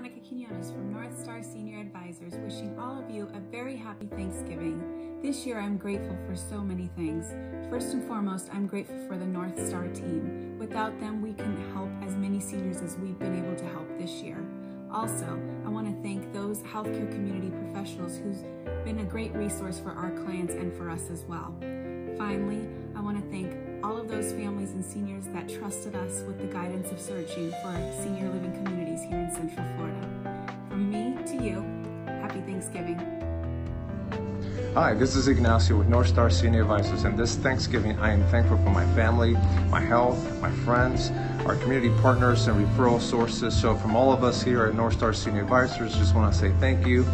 Veronica Quinones from North Star Senior Advisors wishing all of you a very happy Thanksgiving. This year I'm grateful for so many things. First and foremost, I'm grateful for the North Star team. Without them, we couldn't help as many seniors as we've been able to help this year. Also, I want to thank those healthcare community professionals who's been a great resource for our clients and for us as well. Finally, I want to thank all of those families and seniors that trusted us with the guidance of searching for senior living communities here in Central Florida. From me to you, happy Thanksgiving. Hi, this is Ignacio with North Star Senior Advisors, and this Thanksgiving I am thankful for my family, my health, my friends, our community partners, and referral sources. So, from all of us here at North Star Senior Advisors, just want to say thank you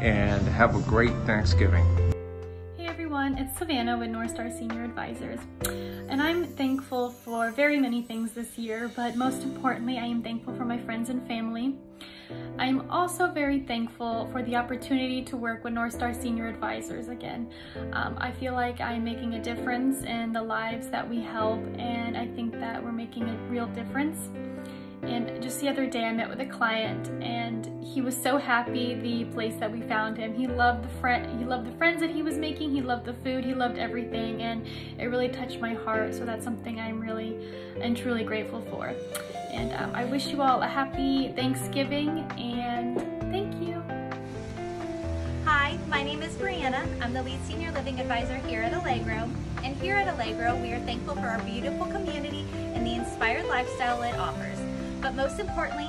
and have a great Thanksgiving everyone, it's Savannah with North Star Senior Advisors and I'm thankful for very many things this year but most importantly I am thankful for my friends and family. I'm also very thankful for the opportunity to work with North Star Senior Advisors again. Um, I feel like I'm making a difference in the lives that we help and I think that we're making a real difference. And just the other day I met with a client and he was so happy the place that we found him. He loved the friend he loved the friends that he was making, he loved the food, he loved everything and it really touched my heart. So that's something I'm really and truly grateful for. And um, I wish you all a happy Thanksgiving and thank you. Hi, my name is Brianna. I'm the lead senior living advisor here at Allegro. And here at Allegro, we are thankful for our beautiful community and the inspired lifestyle it offers. But most importantly,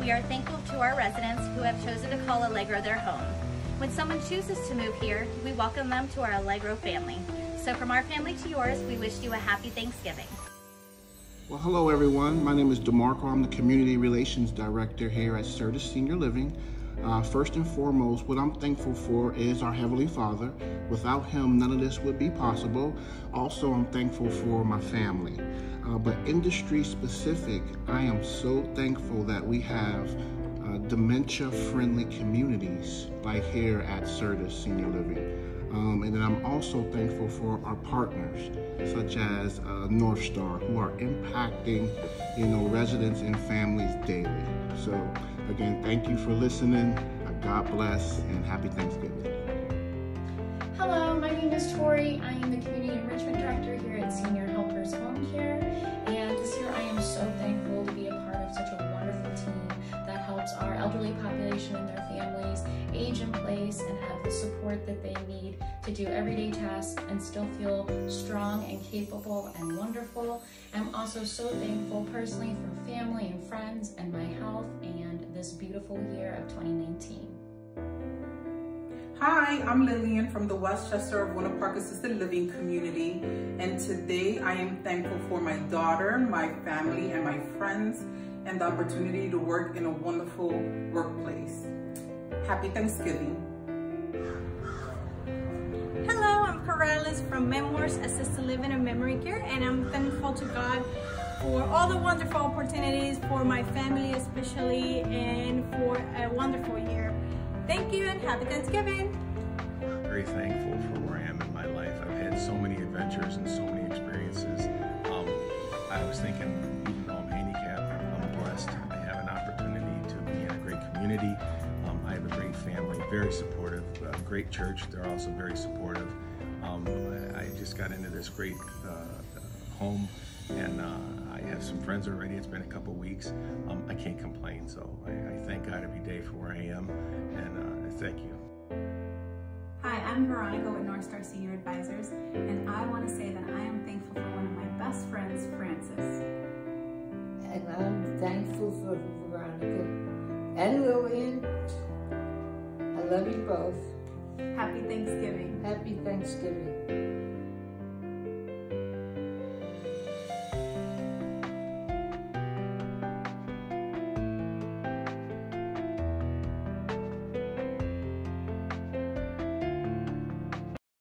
we are thankful to our residents who have chosen to call Allegro their home. When someone chooses to move here, we welcome them to our Allegro family. So from our family to yours, we wish you a happy Thanksgiving. Well, hello everyone. My name is DeMarco. I'm the Community Relations Director here at Serta Senior Living. Uh, first and foremost, what I'm thankful for is our Heavenly Father. Without Him, none of this would be possible. Also, I'm thankful for my family. Uh, but industry specific, I am so thankful that we have uh, dementia friendly communities like here at Serta Senior Living. Um, and then I'm also thankful for our partners, such as uh, North Star, who are impacting, you know, residents and families daily. So again, thank you for listening. Uh, God bless and happy Thanksgiving. Hello, my name is Tori. I am the Community Enrichment Director here at Senior Helpers Home Care. And this year I am so thankful to do everyday tasks and still feel strong and capable and wonderful. I'm also so thankful personally for family and friends and my health and this beautiful year of 2019. Hi, I'm Lillian from the Westchester of Winter Park Assisted Living community. And today I am thankful for my daughter, my family, and my friends, and the opportunity to work in a wonderful workplace. Happy Thanksgiving. Hello, I'm Corrales from Memoirs Assisted Living and Memory Care, and I'm thankful to God for all the wonderful opportunities for my family especially and for a wonderful year. Thank you and happy Thanksgiving. Very thankful for where I am in my life. I've had so many adventures and so many experiences. Um, I was thinking, even though I'm handicapped, I'm blessed. I have an opportunity to be in a great community. Um, I have a great family, very supportive, a great church. They're also very supportive. Um, I, I, just got into this great uh, home and uh, I have some friends already. It's been a couple weeks. Um, I can't complain, so I, I, thank God every day for where I am, and uh, thank you. Hi, I'm Veronica with North Star Senior Advisors, and I want to say that I am thankful for one of my best friends, Francis. And I'm thankful for Veronica and Lillian. I love you both. Happy Thanksgiving. Happy Thanksgiving.